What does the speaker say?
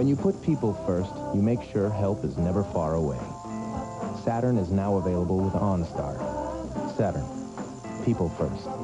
When you put people first, you make sure help is never far away. Saturn is now available with OnStar. Saturn. People first.